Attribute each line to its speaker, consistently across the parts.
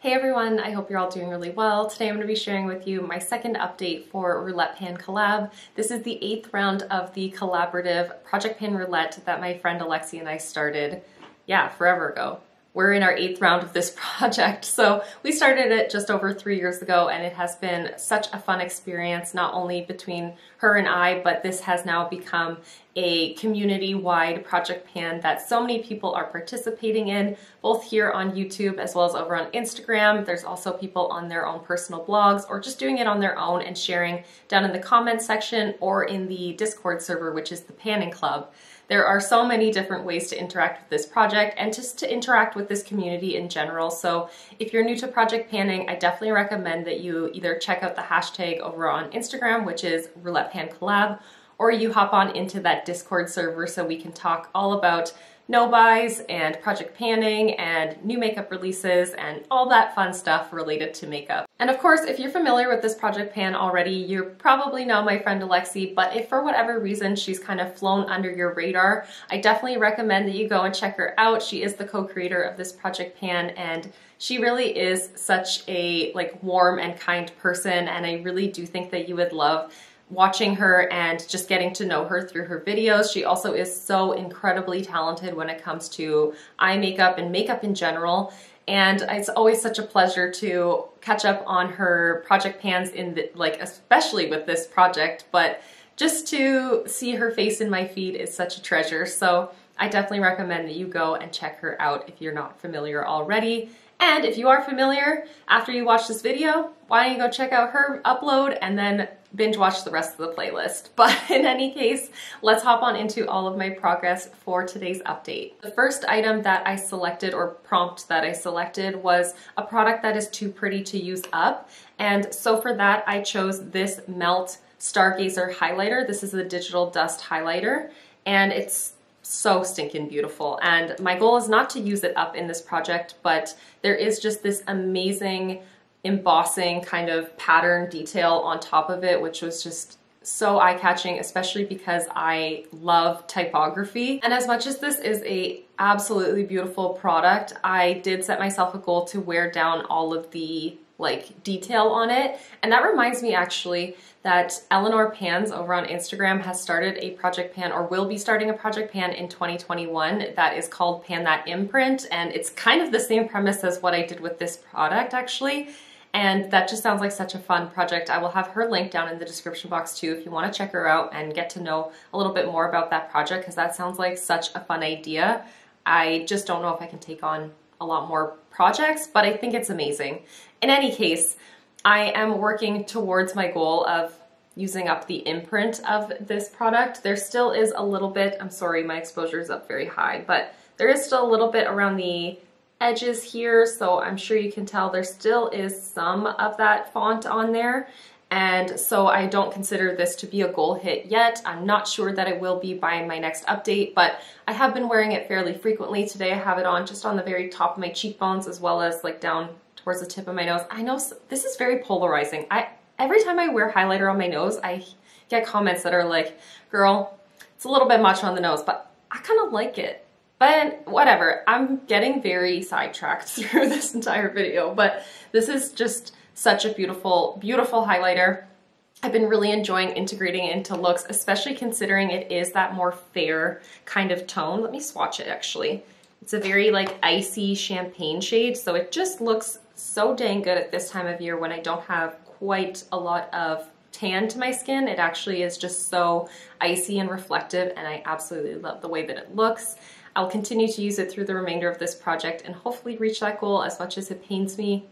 Speaker 1: Hey everyone, I hope you're all doing really well. Today I'm going to be sharing with you my second update for Roulette Pan Collab. This is the eighth round of the collaborative Project Pan Roulette that my friend Alexy and I started, yeah, forever ago we're in our eighth round of this project. So we started it just over three years ago and it has been such a fun experience, not only between her and I, but this has now become a community-wide project pan that so many people are participating in, both here on YouTube as well as over on Instagram. There's also people on their own personal blogs or just doing it on their own and sharing down in the comments section or in the Discord server, which is the Panning Club. There are so many different ways to interact with this project and just to interact with this community in general. So if you're new to project panning, I definitely recommend that you either check out the hashtag over on Instagram, which is Roulette Pan Collab, or you hop on into that Discord server so we can talk all about no buys and project panning and new makeup releases and all that fun stuff related to makeup. And of course, if you're familiar with this project pan already, you probably know my friend Alexy, but if for whatever reason she's kind of flown under your radar, I definitely recommend that you go and check her out. She is the co-creator of this project pan and she really is such a like warm and kind person and I really do think that you would love watching her and just getting to know her through her videos. She also is so incredibly talented when it comes to eye makeup and makeup in general. And it's always such a pleasure to catch up on her project pans in the, like, especially with this project, but just to see her face in my feed is such a treasure. So I definitely recommend that you go and check her out if you're not familiar already. And if you are familiar, after you watch this video, why don't you go check out her upload and then binge watch the rest of the playlist. But in any case, let's hop on into all of my progress for today's update. The first item that I selected or prompt that I selected was a product that is too pretty to use up. And so for that, I chose this Melt Stargazer highlighter. This is the digital dust highlighter and it's so stinking beautiful. And my goal is not to use it up in this project, but there is just this amazing embossing kind of pattern detail on top of it, which was just so eye-catching, especially because I love typography. And as much as this is a absolutely beautiful product, I did set myself a goal to wear down all of the like detail on it. And that reminds me actually that Eleanor Pans over on Instagram has started a project pan or will be starting a project pan in 2021 that is called Pan That Imprint. And it's kind of the same premise as what I did with this product actually. And that just sounds like such a fun project. I will have her link down in the description box too if you want to check her out and get to know a little bit more about that project because that sounds like such a fun idea. I just don't know if I can take on a lot more projects, but I think it's amazing. In any case, I am working towards my goal of using up the imprint of this product. There still is a little bit, I'm sorry, my exposure is up very high, but there is still a little bit around the edges here, so I'm sure you can tell there still is some of that font on there. And so I don't consider this to be a goal hit yet. I'm not sure that it will be by my next update, but I have been wearing it fairly frequently. Today I have it on just on the very top of my cheekbones as well as like down towards the tip of my nose. I know this is very polarizing. I Every time I wear highlighter on my nose, I get comments that are like, girl, it's a little bit much on the nose, but I kind of like it. But whatever, I'm getting very sidetracked through this entire video, but this is just such a beautiful, beautiful highlighter. I've been really enjoying integrating it into looks, especially considering it is that more fair kind of tone. Let me swatch it actually. It's a very like icy champagne shade, so it just looks so dang good at this time of year when I don't have quite a lot of tan to my skin. It actually is just so icy and reflective and I absolutely love the way that it looks. I'll continue to use it through the remainder of this project and hopefully reach that goal as much as it pains me.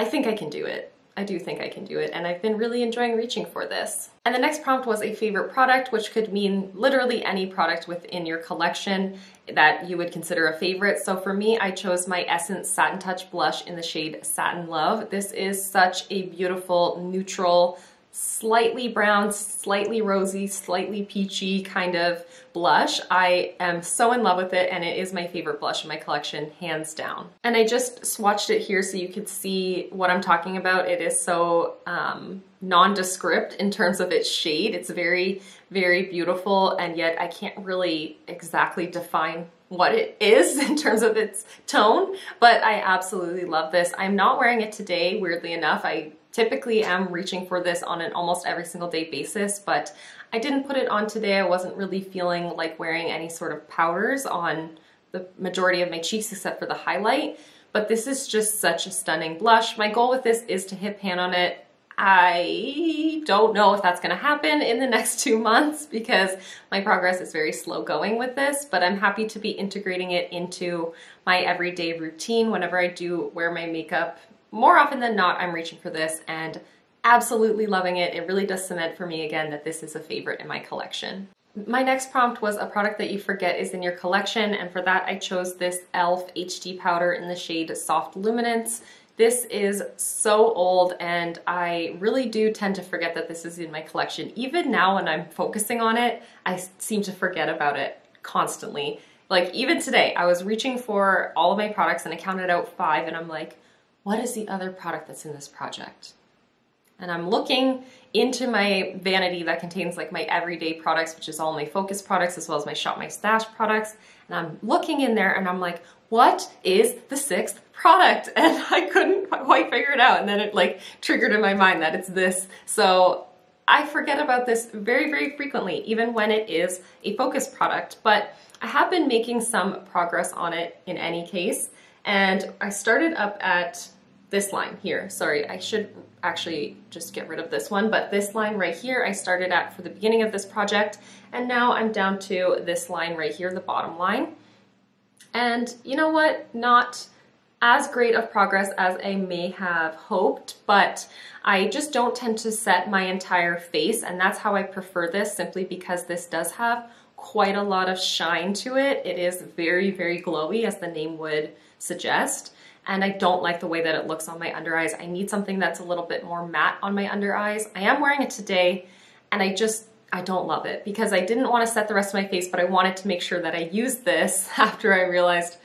Speaker 1: I think I can do it. I do think I can do it and I've been really enjoying reaching for this. And the next prompt was a favorite product, which could mean literally any product within your collection that you would consider a favorite. So for me, I chose my Essence Satin Touch blush in the shade Satin Love. This is such a beautiful, neutral, slightly brown, slightly rosy, slightly peachy kind of blush. I am so in love with it and it is my favorite blush in my collection, hands down. And I just swatched it here so you could see what I'm talking about. It is so um, nondescript in terms of its shade. It's very, very beautiful and yet I can't really exactly define what it is in terms of its tone, but I absolutely love this. I'm not wearing it today, weirdly enough. I typically am reaching for this on an almost every single day basis, but I didn't put it on today. I wasn't really feeling like wearing any sort of powders on the majority of my cheeks except for the highlight. But this is just such a stunning blush. My goal with this is to hit pan on it. I don't know if that's gonna happen in the next two months because my progress is very slow going with this, but I'm happy to be integrating it into my everyday routine whenever I do wear my makeup. More often than not, I'm reaching for this and absolutely loving it. It really does cement for me again that this is a favorite in my collection. My next prompt was a product that you forget is in your collection, and for that I chose this e.l.f. HD powder in the shade Soft Luminance. This is so old and I really do tend to forget that this is in my collection. Even now when I'm focusing on it, I seem to forget about it constantly. Like even today, I was reaching for all of my products and I counted out five and I'm like, what is the other product that's in this project? and I'm looking into my vanity that contains like my everyday products, which is all my focus products as well as my shop my stash products. And I'm looking in there and I'm like, what is the sixth product? And I couldn't quite figure it out. And then it like triggered in my mind that it's this. So I forget about this very, very frequently, even when it is a focus product. But I have been making some progress on it in any case. And I started up at this line here. Sorry, I should actually just get rid of this one, but this line right here I started at for the beginning of this project, and now I'm down to this line right here, the bottom line. And you know what? Not as great of progress as I may have hoped, but I just don't tend to set my entire face, and that's how I prefer this, simply because this does have quite a lot of shine to it. It is very, very glowy, as the name would suggest and I don't like the way that it looks on my under eyes. I need something that's a little bit more matte on my under eyes. I am wearing it today and I just, I don't love it because I didn't want to set the rest of my face, but I wanted to make sure that I used this after I realized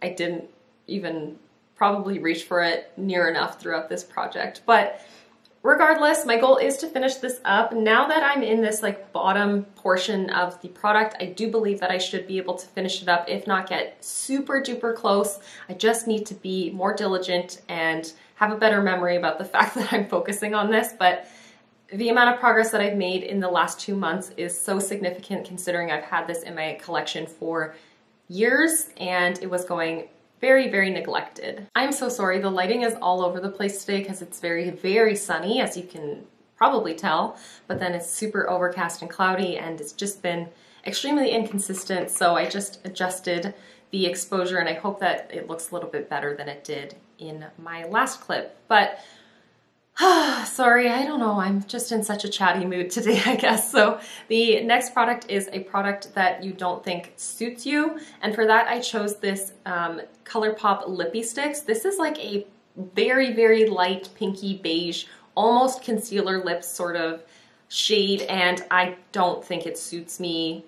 Speaker 1: I didn't even probably reach for it near enough throughout this project. But Regardless, my goal is to finish this up. Now that I'm in this like bottom portion of the product, I do believe that I should be able to finish it up, if not get super duper close. I just need to be more diligent and have a better memory about the fact that I'm focusing on this. But the amount of progress that I've made in the last two months is so significant considering I've had this in my collection for years and it was going very, very neglected. I'm so sorry, the lighting is all over the place today because it's very, very sunny, as you can probably tell, but then it's super overcast and cloudy and it's just been extremely inconsistent, so I just adjusted the exposure and I hope that it looks a little bit better than it did in my last clip. But Sorry, I don't know. I'm just in such a chatty mood today, I guess. So the next product is a product that you don't think suits you. And for that, I chose this um, ColourPop Lippie Stix. This is like a very, very light pinky beige, almost concealer lips sort of shade. And I don't think it suits me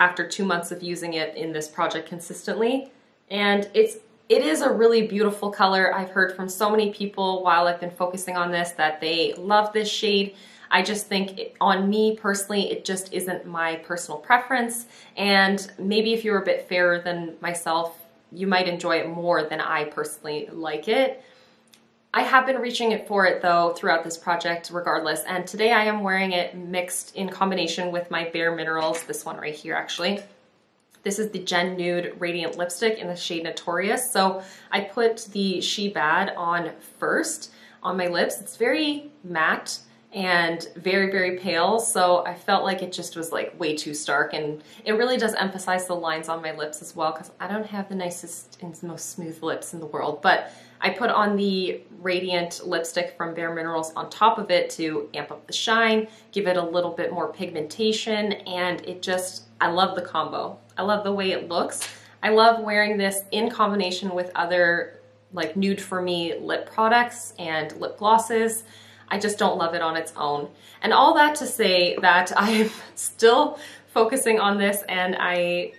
Speaker 1: after two months of using it in this project consistently. And it's it is a really beautiful color. I've heard from so many people while I've been focusing on this that they love this shade. I just think it, on me personally, it just isn't my personal preference. And maybe if you're a bit fairer than myself, you might enjoy it more than I personally like it. I have been reaching it for it though throughout this project regardless and today I am wearing it mixed in combination with my Bare Minerals, this one right here actually. This is the Gen Nude Radiant Lipstick in the shade Notorious. So I put the She Bad on first on my lips. It's very matte and very, very pale. So I felt like it just was like way too stark and it really does emphasize the lines on my lips as well because I don't have the nicest and most smooth lips in the world. But I put on the Radiant lipstick from Bare Minerals on top of it to amp up the shine, give it a little bit more pigmentation, and it just, I love the combo. I love the way it looks. I love wearing this in combination with other like nude for me lip products and lip glosses. I just don't love it on its own. And all that to say that I'm still focusing on this and I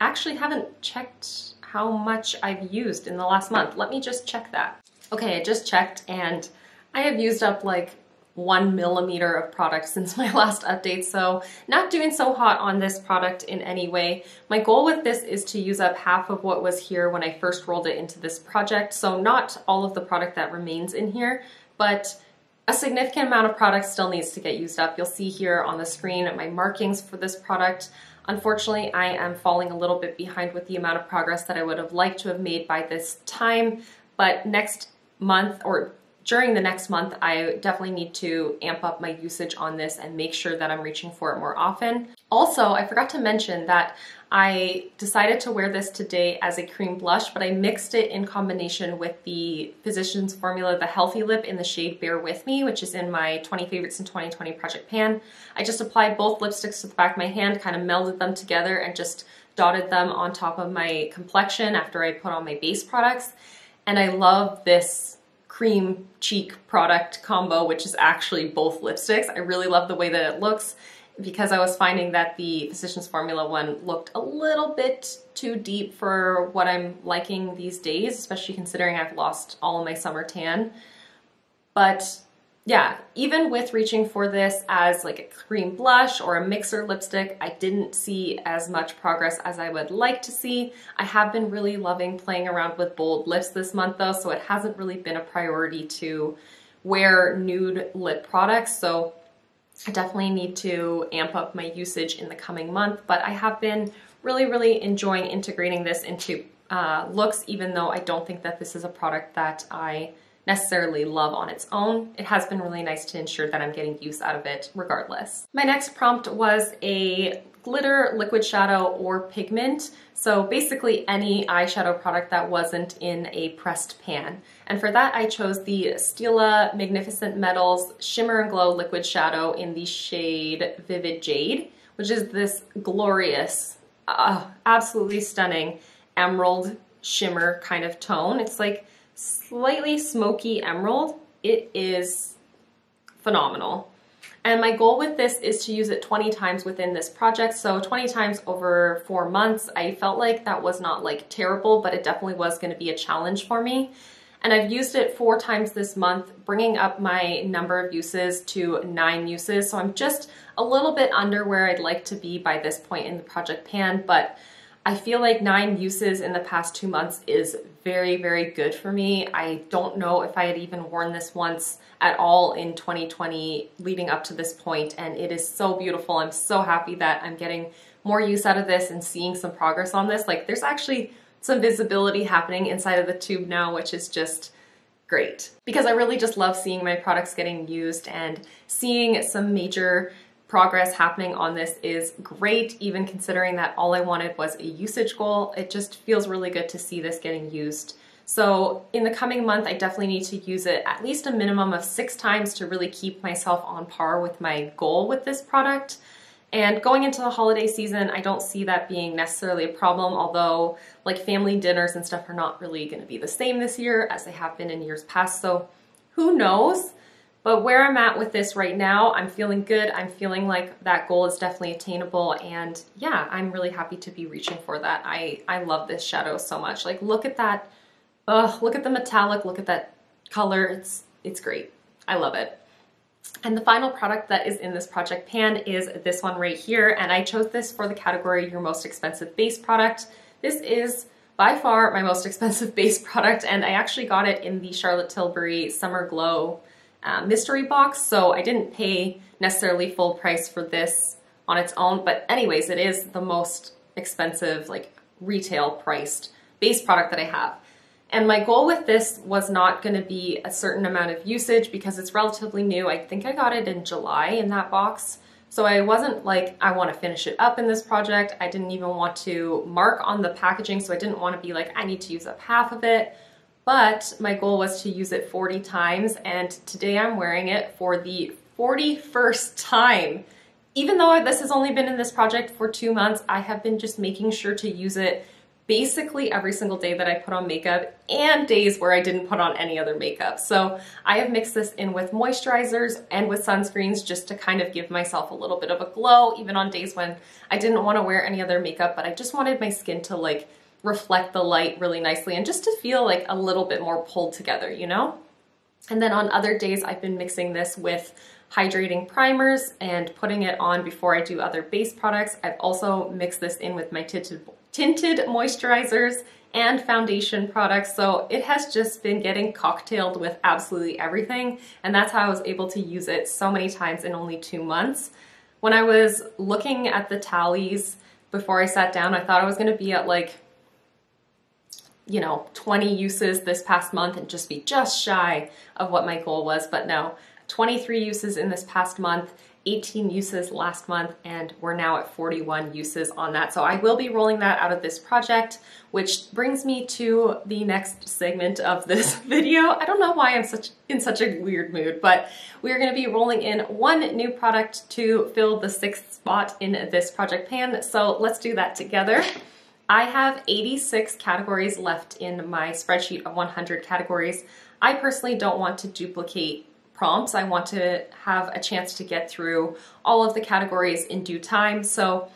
Speaker 1: actually haven't checked how much I've used in the last month. Let me just check that. Okay, I just checked and I have used up like one millimeter of product since my last update, so not doing so hot on this product in any way. My goal with this is to use up half of what was here when I first rolled it into this project, so not all of the product that remains in here, but a significant amount of product still needs to get used up. You'll see here on the screen my markings for this product. Unfortunately, I am falling a little bit behind with the amount of progress that I would have liked to have made by this time, but next month or during the next month, I definitely need to amp up my usage on this and make sure that I'm reaching for it more often. Also, I forgot to mention that I decided to wear this today as a cream blush, but I mixed it in combination with the Physicians Formula The Healthy Lip in the shade Bear With Me, which is in my 20 Favorites in 2020 Project Pan. I just applied both lipsticks to the back of my hand, kind of melded them together and just dotted them on top of my complexion after I put on my base products. And I love this cream cheek product combo, which is actually both lipsticks. I really love the way that it looks because I was finding that the Physicians Formula one looked a little bit too deep for what I'm liking these days, especially considering I've lost all my summer tan. But yeah, even with reaching for this as like a cream blush or a mixer lipstick, I didn't see as much progress as I would like to see. I have been really loving playing around with bold lips this month though, so it hasn't really been a priority to wear nude lip products. So I definitely need to amp up my usage in the coming month, but I have been really, really enjoying integrating this into uh, looks, even though I don't think that this is a product that I necessarily love on its own. It has been really nice to ensure that I'm getting use out of it regardless. My next prompt was a glitter, liquid shadow, or pigment. So basically any eyeshadow product that wasn't in a pressed pan. And for that I chose the Stila Magnificent Metals Shimmer and Glow Liquid Shadow in the shade Vivid Jade, which is this glorious, uh, absolutely stunning emerald shimmer kind of tone. It's like slightly smoky emerald. It is phenomenal. And my goal with this is to use it 20 times within this project. So 20 times over four months, I felt like that was not like terrible, but it definitely was gonna be a challenge for me. And I've used it four times this month, bringing up my number of uses to nine uses. So I'm just a little bit under where I'd like to be by this point in the project pan, but I feel like nine uses in the past two months is very, very good for me. I don't know if I had even worn this once at all in 2020 leading up to this point, and it is so beautiful. I'm so happy that I'm getting more use out of this and seeing some progress on this. Like there's actually some visibility happening inside of the tube now, which is just great. Because I really just love seeing my products getting used and seeing some major progress happening on this is great, even considering that all I wanted was a usage goal. It just feels really good to see this getting used. So in the coming month, I definitely need to use it at least a minimum of six times to really keep myself on par with my goal with this product. And going into the holiday season, I don't see that being necessarily a problem, although like family dinners and stuff are not really gonna be the same this year as they have been in years past. So who knows? But where I'm at with this right now, I'm feeling good. I'm feeling like that goal is definitely attainable. And yeah, I'm really happy to be reaching for that. I, I love this shadow so much. Like look at that, ugh, look at the metallic, look at that color. It's, it's great. I love it. And the final product that is in this project pan is this one right here. And I chose this for the category your most expensive base product. This is by far my most expensive base product. And I actually got it in the Charlotte Tilbury Summer Glow uh, mystery box, so I didn't pay necessarily full price for this on its own, but anyways, it is the most expensive, like retail priced base product that I have. And my goal with this was not going to be a certain amount of usage because it's relatively new. I think I got it in July in that box. So I wasn't like, I want to finish it up in this project. I didn't even want to mark on the packaging, so I didn't want to be like, I need to use up half of it but my goal was to use it 40 times and today I'm wearing it for the 41st time. Even though this has only been in this project for two months, I have been just making sure to use it basically every single day that I put on makeup and days where I didn't put on any other makeup. So I have mixed this in with moisturizers and with sunscreens just to kind of give myself a little bit of a glow, even on days when I didn't want to wear any other makeup, but I just wanted my skin to like reflect the light really nicely and just to feel like a little bit more pulled together, you know? And then on other days, I've been mixing this with hydrating primers and putting it on before I do other base products. I've also mixed this in with my tinted, tinted moisturizers and foundation products. So it has just been getting cocktailed with absolutely everything. And that's how I was able to use it so many times in only two months. When I was looking at the tallies before I sat down, I thought I was gonna be at like, you know, 20 uses this past month and just be just shy of what my goal was. But no, 23 uses in this past month 18 uses last month and we're now at 41 uses on that. So I will be rolling that out of this project, which brings me to the next segment of this video. I don't know why I'm such in such a weird mood, but we're gonna be rolling in one new product to fill the sixth spot in this project pan. So let's do that together. I have 86 categories left in my spreadsheet of 100 categories. I personally don't want to duplicate prompts. I want to have a chance to get through all of the categories in due time. So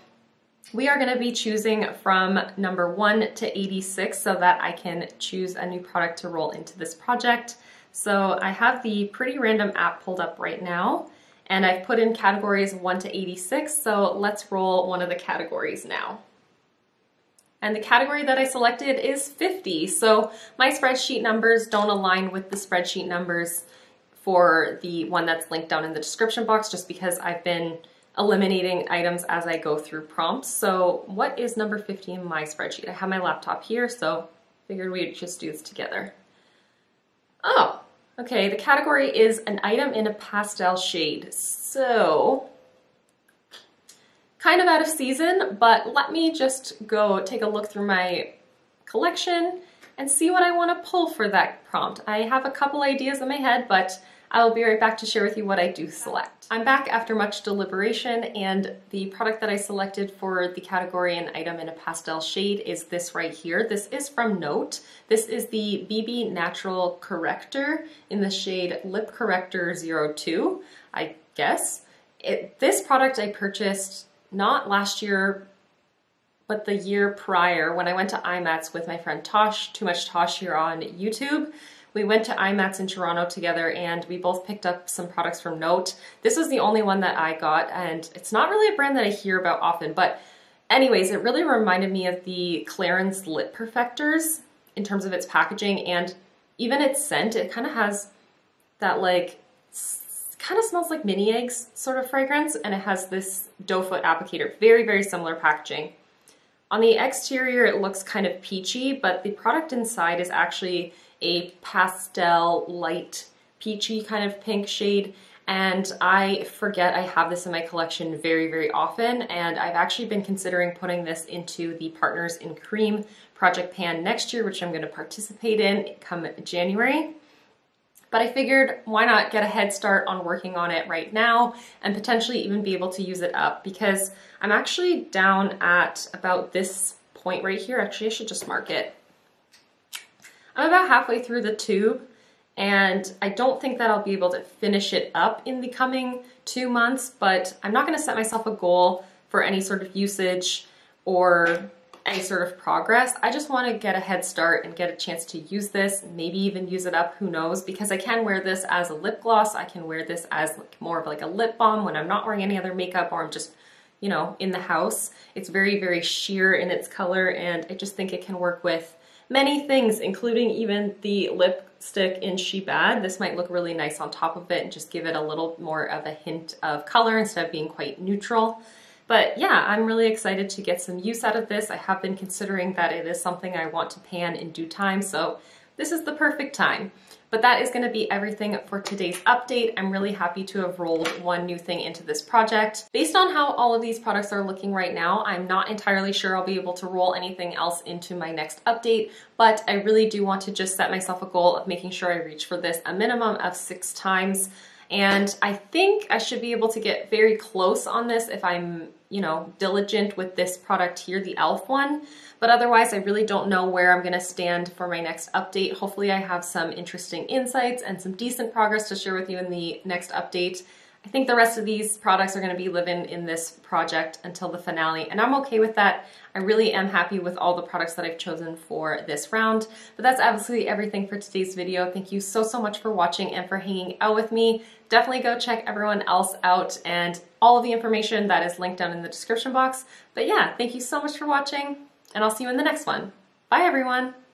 Speaker 1: we are gonna be choosing from number one to 86 so that I can choose a new product to roll into this project. So I have the Pretty Random app pulled up right now and I've put in categories 1 to 86, so let's roll one of the categories now. And the category that I selected is 50, so my spreadsheet numbers don't align with the spreadsheet numbers for the one that's linked down in the description box just because I've been eliminating items as I go through prompts. So what is number 50 in my spreadsheet? I have my laptop here, so figured we'd just do this together. Oh, okay, the category is an item in a pastel shade. So, kind of out of season, but let me just go take a look through my collection and see what I want to pull for that prompt. I have a couple ideas in my head, but I will be right back to share with you what I do select. I'm back after much deliberation and the product that I selected for the category and item in a pastel shade is this right here. This is from Note. This is the BB Natural Corrector in the shade Lip Corrector 02, I guess. It, this product I purchased not last year, but the year prior when I went to IMATS with my friend Tosh, Too Much Tosh here on YouTube we went to IMATS in Toronto together and we both picked up some products from Note. This was the only one that I got and it's not really a brand that I hear about often, but anyways, it really reminded me of the Clarins Lip Perfectors in terms of its packaging and even its scent. It kind of has that like, kind of smells like mini eggs sort of fragrance and it has this doe foot applicator. Very, very similar packaging. On the exterior, it looks kind of peachy, but the product inside is actually a pastel light peachy kind of pink shade and I forget I have this in my collection very, very often, and I've actually been considering putting this into the Partners in Cream project pan next year, which I'm gonna participate in come January. But I figured why not get a head start on working on it right now and potentially even be able to use it up because I'm actually down at about this point right here. Actually, I should just mark it. I'm about halfway through the tube and I don't think that I'll be able to finish it up in the coming two months, but I'm not gonna set myself a goal for any sort of usage or any sort of progress. I just wanna get a head start and get a chance to use this, maybe even use it up, who knows, because I can wear this as a lip gloss, I can wear this as like more of like a lip balm when I'm not wearing any other makeup or I'm just you know, in the house. It's very, very sheer in its color and I just think it can work with many things, including even the lipstick in She Bad. This might look really nice on top of it and just give it a little more of a hint of color instead of being quite neutral. But yeah, I'm really excited to get some use out of this. I have been considering that it is something I want to pan in due time, so this is the perfect time. But that is gonna be everything for today's update. I'm really happy to have rolled one new thing into this project. Based on how all of these products are looking right now, I'm not entirely sure I'll be able to roll anything else into my next update, but I really do want to just set myself a goal of making sure I reach for this a minimum of six times. And I think I should be able to get very close on this if I'm, you know, diligent with this product here, the e.l.f. one. But otherwise, I really don't know where I'm gonna stand for my next update. Hopefully I have some interesting insights and some decent progress to share with you in the next update. I think the rest of these products are gonna be living in this project until the finale, and I'm okay with that. I really am happy with all the products that I've chosen for this round, but that's absolutely everything for today's video. Thank you so, so much for watching and for hanging out with me. Definitely go check everyone else out and all of the information that is linked down in the description box. But yeah, thank you so much for watching, and I'll see you in the next one. Bye, everyone.